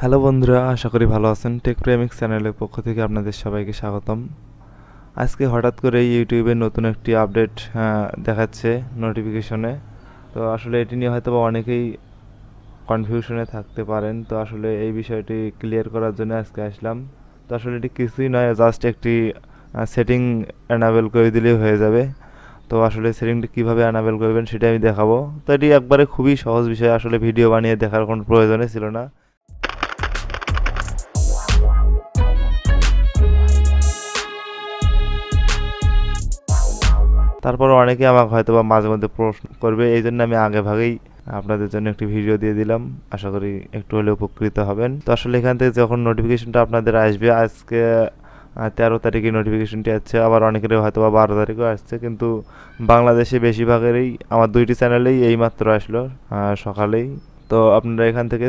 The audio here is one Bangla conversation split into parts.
হ্যালো বন্ধুরা, আশা করি ভালো আছেন। টেক প্রেমিক্স চ্যানেলের পক্ষ থেকে আপনাদের সবাইকে স্বাগতম। আজকে হঠাৎ করে ইউটিউবে নতুন একটি আপডেট দেখাচ্ছে নোটিফিকেশনে তো আসলে এটি নিয়ে হয়তো অনেকেই কনফিউশনে থাকতে পারেন। তো আসলে এই বিষয়টি ক্লিয়ার করার জন্য আজকে আসলাম। তো আসলে এটি কিছুই নয় জাস্ট একটি সেটিং অ্যানাবেল করে দিলেই হয়ে যাবে। তো আসলে সেটিংটি কীভাবে অ্যানাবেল করবেন সেটা আমি দেখাবো। তো এটি একবারে খুবই সহজ বিষয়। আসলে ভিডিও বানিয়ে দেখার কোনো প্রয়োজনই ছিল না। তারপর অনেকে আমাকে হয়তো বা মাঝে মধ্যে প্রশ্ন করবে, এই জন্য আমি আগে ভাগেই আপনাদের জন্য একটি ভিডিও দিয়ে দিলাম। আশা করি একটু হলে উপকৃত হবেন। তো আসলে এখান থেকে যখন নোটিফিকেশনটা আপনাদের আসবে, আজকে তেরো তারিখে নোটিফিকেশনটি আসছে, আবার অনেকের হয়তো বা বারো তারিখও আসছে, কিন্তু বাংলাদেশে বেশিরভাগেরই, আমার দুইটি চ্যানেলেই এইমাত্র আসলো সকালেই। তো আপনারা এখান থেকে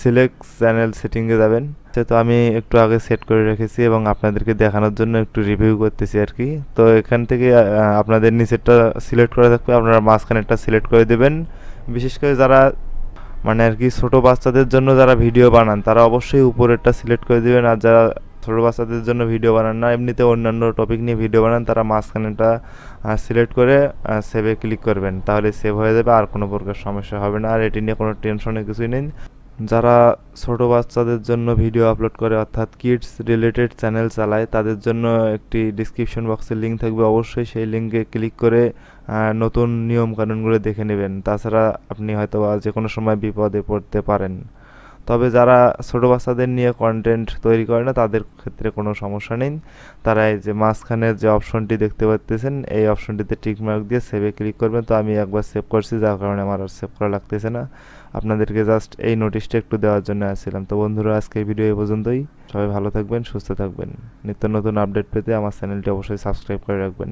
সিলেক্ট চ্যানেল সেটিংয়ে যাবেন। তো আমি একটু আগে সেট করে রেখেছি এবং আপনাদেরকে দেখানোর জন্য একটু রিভিউ করতেছি আর কি। তো এখান থেকে আপনাদের নিচেরটা সিলেক্ট করে থাকবে, আপনারা মাঝখানেরটা সিলেক্ট করে দেবেন। বিশেষ করে যারা মানে আর কি ছোটো বাচ্চাদের জন্য যারা ভিডিও বানান, তারা অবশ্যই উপরেরটা সিলেক্ট করে দেবেন। আর যারা ছোটো বাচ্চাদের জন্য ভিডিও বানান না, এমনিতে অন্যান্য টপিক নিয়ে ভিডিও বানান, তারা মাঝখানেটা সিলেক্ট করে সেভে ক্লিক করবেন। তাহলে সেভ হয়ে যাবে, আর কোনো প্রকার সমস্যা হবে না। আর এটি নিয়ে কোনো টেনশনের কিছুই নেই। যারা ছোট বাচ্চাদের জন্য ভিডিও আপলোড করে, অর্থাৎ কিডস রিলেটেড চ্যানেল চালায়, তাদের জন্য একটি ডিসক্রিপশন বক্সের লিঙ্ক থাকবে। অবশ্যই সেই লিঙ্কে ক্লিক করে নতুন নিয়ম কানুনগুলো দেখে নেবেন। তাছাড়া আপনি হয়তো যে কোনো সময় বিপদে পড়তে পারেন। তবে যারা ছোটো বাচ্চাদের নিয়ে কন্টেন্ট তৈরি করে না, তাদের ক্ষেত্রে কোনো সমস্যা নেই। তারা এই যে মাঝখানের যে অপশনটি দেখতে পাচ্তেছেন এই অপশনটিতে টিক মার্ক দিয়ে সেভে ক্লিক করবেন। তো আমি একবার সেভ করছি, যার কারণে আমার আর সেভ করা লাগতেছে না। আপনাদেরকে জাস্ট এই নোটিশটা একটু দেওয়ার জন্য আসছিলাম। তো বন্ধুরা আজকে ভিডিও এই পর্যন্তই। সবাই ভালো থাকবেন, সুস্থ থাকবেন। নিত্য নতুন আপডেট পেতে আমার চ্যানেলটি অবশ্যই সাবস্ক্রাইব করে রাখবেন।